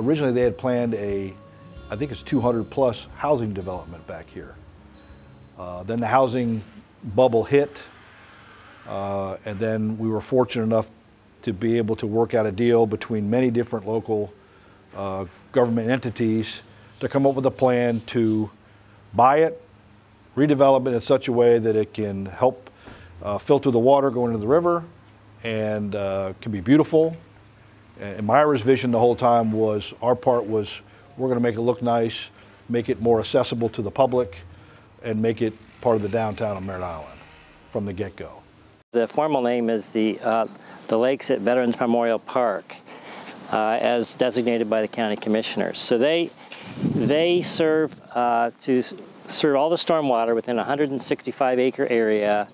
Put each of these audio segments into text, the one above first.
originally they had planned a, I think it's 200 plus housing development back here. Uh, then the housing bubble hit, uh, and then we were fortunate enough to be able to work out a deal between many different local uh, government entities to come up with a plan to buy it, redevelop it in such a way that it can help uh, filter the water going into the river and uh, can be beautiful. And MIRA's vision the whole time was our part was we're going to make it look nice, make it more accessible to the public, and make it part of the downtown of Merritt Island from the get-go. The formal name is the, uh, the Lakes at Veterans Memorial Park, uh, as designated by the county commissioners. So they, they serve uh, to serve all the stormwater within a 165 acre area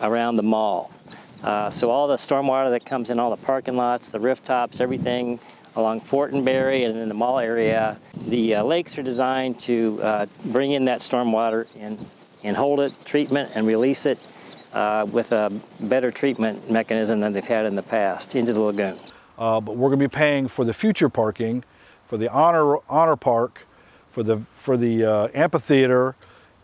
around the mall. Uh, so all the stormwater that comes in all the parking lots, the rooftops, everything along Fortenberry and in the mall area, the uh, lakes are designed to uh, bring in that stormwater and, and hold it, treatment, and release it uh, with a better treatment mechanism than they've had in the past into the lagoons. Uh, but we're going to be paying for the future parking, for the honor honor park, for the for the uh, amphitheater,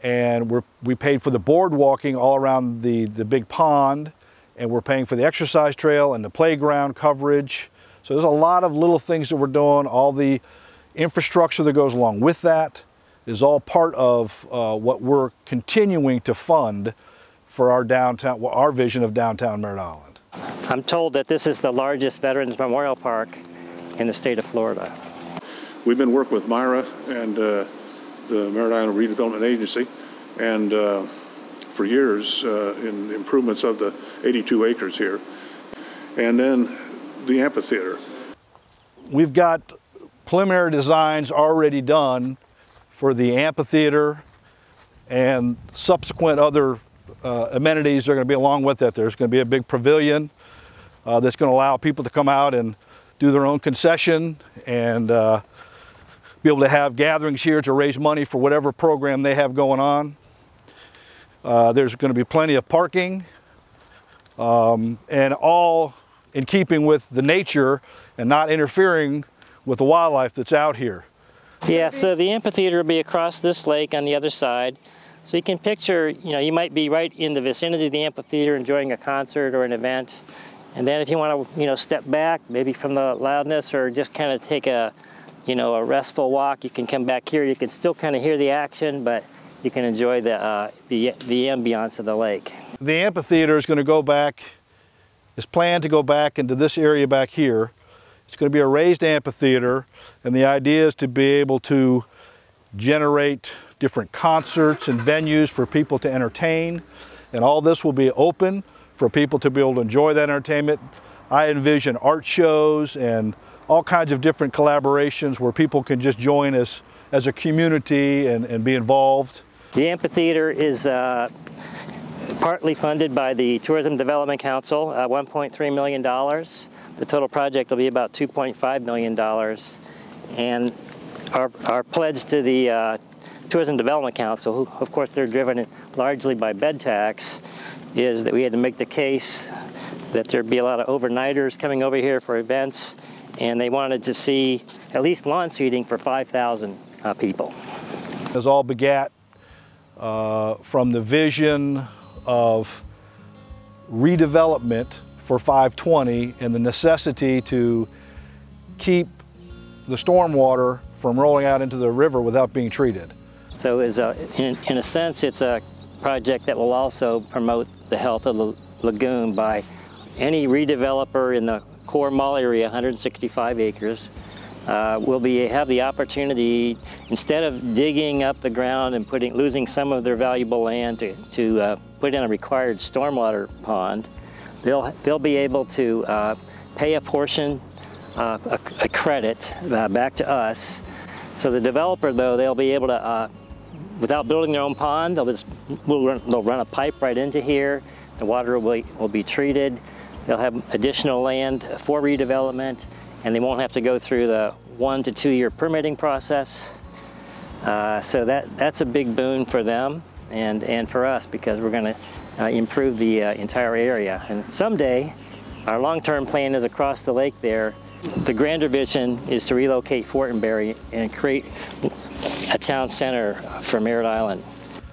and we're we paid for the board walking all around the the big pond, and we're paying for the exercise trail and the playground coverage. So there's a lot of little things that we're doing. All the infrastructure that goes along with that is all part of uh, what we're continuing to fund for our downtown, our vision of downtown Merritt Island. I'm told that this is the largest Veterans Memorial Park in the state of Florida. We've been working with MIRA and uh, the Merritt Island Redevelopment Agency, and uh, for years uh, in improvements of the 82 acres here, and then the amphitheater. We've got preliminary designs already done for the amphitheater and subsequent other uh, amenities are going to be along with it. There's going to be a big pavilion uh, that's going to allow people to come out and do their own concession and uh, be able to have gatherings here to raise money for whatever program they have going on. Uh, there's going to be plenty of parking um, and all in keeping with the nature and not interfering with the wildlife that's out here. Yeah, so the amphitheater will be across this lake on the other side. So you can picture, you know, you might be right in the vicinity of the amphitheater enjoying a concert or an event. And then if you want to, you know, step back, maybe from the loudness or just kind of take a, you know, a restful walk, you can come back here. You can still kind of hear the action, but you can enjoy the, uh, the, the ambiance of the lake. The amphitheater is going to go back, is planned to go back into this area back here. It's going to be a raised amphitheater, and the idea is to be able to generate different concerts and venues for people to entertain. And all this will be open for people to be able to enjoy that entertainment. I envision art shows and all kinds of different collaborations where people can just join us as a community and, and be involved. The amphitheater is uh, partly funded by the Tourism Development Council, uh, $1.3 million. The total project will be about $2.5 million. And our, our pledge to the uh, Tourism Development Council, who of course they're driven largely by bed tax, is that we had to make the case that there'd be a lot of overnighters coming over here for events, and they wanted to see at least lawn seating for 5,000 uh, people. It all begat uh, from the vision of redevelopment for 520 and the necessity to keep the stormwater from rolling out into the river without being treated. So a, in, in, a sense, it's a project that will also promote the health of the lagoon by any redeveloper in the core mall area, 165 acres, uh, will be have the opportunity, instead of digging up the ground and putting losing some of their valuable land to, to uh, put in a required stormwater pond, they'll, they'll be able to uh, pay a portion, uh, a, a, credit uh, back to us. So the developer, though, they'll be able to uh, without building their own pond, they'll just will run, they'll run a pipe right into here. The water will be, will be treated. They'll have additional land for redevelopment, and they won't have to go through the one to two year permitting process. Uh, so that, that's a big boon for them and, and for us because we're going to uh, improve the uh, entire area. And someday, our long-term plan is across the lake there The grander vision is to relocate Fortenberry and create a town center for Merritt Island.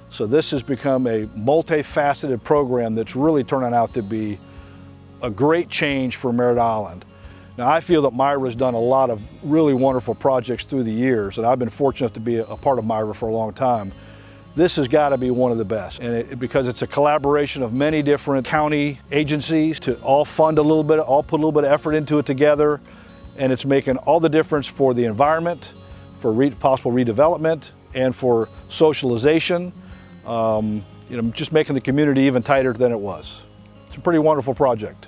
So this has become a multifaceted program that's really turning out to be a great change for Merritt Island. Now I feel that MIRA's done a lot of really wonderful projects through the years and I've been fortunate to be a part of Myra for a long time. This has got to be one of the best and it, because it's a collaboration of many different county agencies to all fund a little bit, all put a little bit of effort into it together and it's making all the difference for the environment, for re possible redevelopment and for socialization, um, you know, just making the community even tighter than it was. It's a pretty wonderful project.